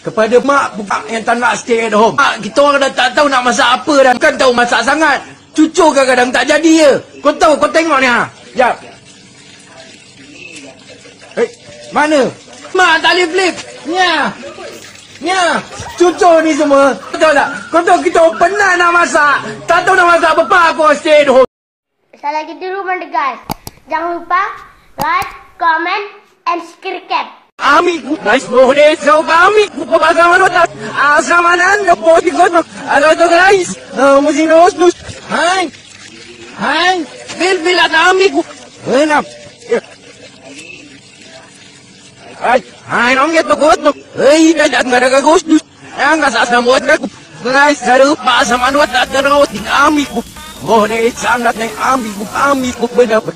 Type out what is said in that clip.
Kepada mak bukan yang tak nak stay at home. Mak, kita orang dah tak tahu nak masak apa dah. Bukan tahu masak sangat. Cucu kadang-kadang tak jadi je. Kau tahu, kau tengok ni ha. Jap. Eh, mana? Mak tak boleh flip. Nya. Nya. Cucu ni semua. Kau tahu tak? Kau tahu kita orang penat nak masak. Tak tahu nak masak apa-apa. Aku stay at home. Lagi di rumah guys. Jangan lupa like, comment, and subscribe. আমি መስሆኔ ሰው ባሚ ኩባ ዘመኖታ አሰማናን ፖቲኮት አሎቶ ግራይስ ሙዚኖ ውስጥ ሃይ ሃይ ቢልቢላ ዳሚ ወና አይ አይ ነው ጌቶ ጎት ነው እይ ደዳት መረጋጋት ውስጥ አንጋሳስ ነው ወጥረኩ ግራይስ ዘሩ ባሰማን ወጣ ተራውት አሚኩ ሆኔ ጻናት አሚኩ አሚኩ በደብ